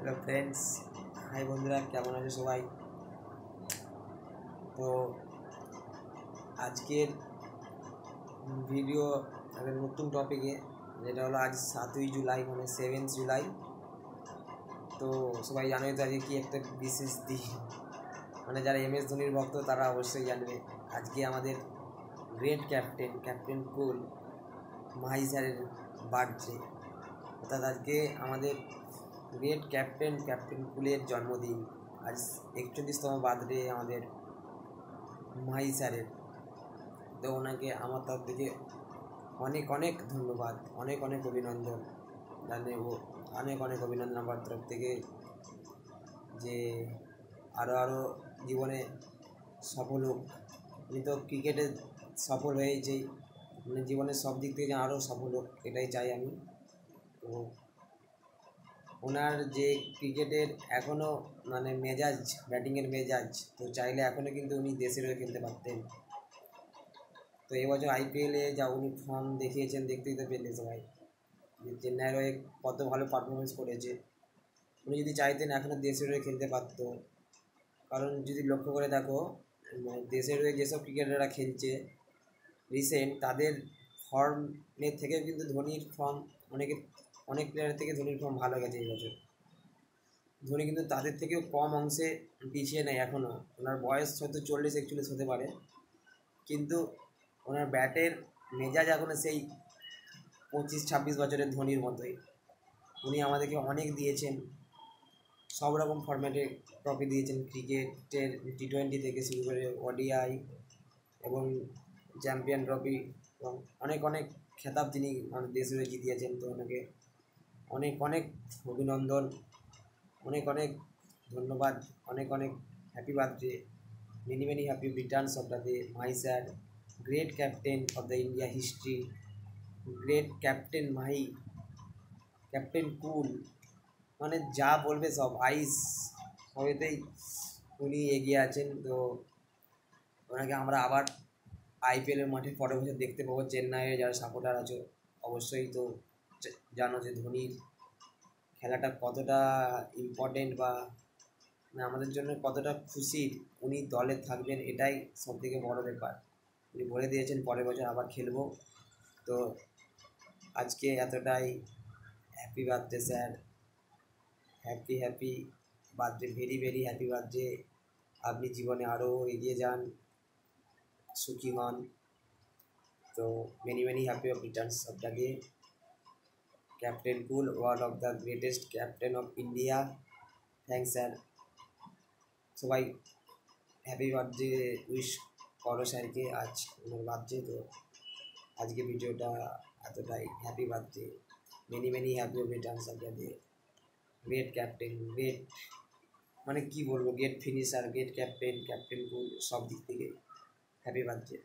Hello friends high বন্ধুরা, কেমন আছে সবাই? তো আজকের ভিডিও একটা নতুন টপিকে যেটা হলো আজ সাতই জুলাই মানে সেভেন্থ জুলাই। তো সবাই জানোই তো আজকে কি একটা বিশেষ দিন। মানে যারা এম এস ধোনির ভক্ত, তারা অবশ্যই জানবে। আজকে আমাদের great captain captain cool? Mahi স্যারের বার্থডে অর্থাৎ আজকে আমাদের গ্রেট ক্যাপ্টেন ক্যাপ্টেন কুলের জন্মদিন। আজ একচল্লিশতম বার্থডে আমাদের মাই স্যারের। তো ওনাকে আমার তরফ থেকে অনেক অনেক ধন্যবাদ, অনেক অনেক অভিনন্দন। জানে ও অনেক অনেক অভিনন্দন আমার তরফ থেকে যে আরও আরও জীবনে সফল হোক। উনি তো ক্রিকেটে সফল হয়েছে মানে জীবনের সব দিক থেকে আরও সফল হোক, এটাই চাই আমি। তো ওনার যে ক্রিকেটের এখনও মানে মেজাজ, ব্যাটিংয়ের মেজাজ, তো চাইলে এখনও কিন্তু উনি দেশের হয়ে খেলতে পারতেন। তো এবছর আইপিএলে যা উনি ফর্ম দেখিয়েছেন, দেখতেই তো পেলে সবাই। চেন্নাইয়ের হয়ে কত ভালো পারফরমেন্স করেছে। উনি যদি চাইতেন এখনও দেশের হয়ে খেলতে পারতো। কারণ যদি লক্ষ্য করে দেখো মানে দেশের হয়ে যেসব ক্রিকেটাররা খেলছে রিসেন্ট তাদের ফর্মের থেকেও কিন্তু ধোনির ফর্ম অনেকে অনেক প্লেয়ারের থেকে ধোনির ফর্ম ভালো গেছে এই বছর। ধোনি কিন্তু তাদের থেকেও কম অংশে পিছিয়ে নেয় এখনও ওনার বয়স হয়তো চল্লিশ, একচল্লিশ হতে পারে। কিন্তু ওনার ব্যাটের মেজাজ এখনও সেই পঁচিশ, ছাব্বিশ বছরের ধোনির মতোই। উনি আমাদেরকে অনেক দিয়েছেন। সব রকম ফরম্যাটে ট্রফি দিয়েছেন। ক্রিকেটের টি টোয়েন্টি থেকে শুরু করে ওডিআই এবং চ্যাম্পিয়ন ট্রফি এবং অনেক অনেক খেতাব তিনি আমাদের দেশ জিতিয়েছেন। তো ওনাকে অনেক অনেক অভিনন্দন, অনেক অনেক ধন্যবাদ, অনেক অনেক happy birthday many many happy returns of the day my sir great captain of the India history great captain Mahi captain cool মানে যা বলবে সব আইস সবেতেই উনি এগিয়ে আছেন, তো ওনাকে আমরা আবার আইপিএলের মাঠে পরের বছর দেখতে পাবো, চেন্নাইয়ের যারা সাপোর্টার আছে, অবশ্যই তো জানো যে ধোনির খেলাটা কতটা ইম্পর্টেন্ট বা মানে আমাদের জন্য কতটা খুশির উনি দলে থাকবেন এটাই সবথেকে বড় ব্যাপার। উনি বলে দিয়েছেন, পরের বছর আবার খেলব। তো আজকে এতটাই। Happy birthday sir happy happy birthday very very happy birthday আপনি জীবনে আরও এগিয়ে যান, সুখী হন। তো many many happy of returns of the day captain cool one of the greatest captain of India thanks sir সবাই হ্যাপি বার্থডে উইশ করো স্যারকে আজ ওনার বার্থডে তো আজকে ভিডিওটা এতটাই happy birthday many many happy of returns of the day great captain great মানে কি বলব great finisher great captain captain cool সব দিক থেকে হ্যাপি বার্থডে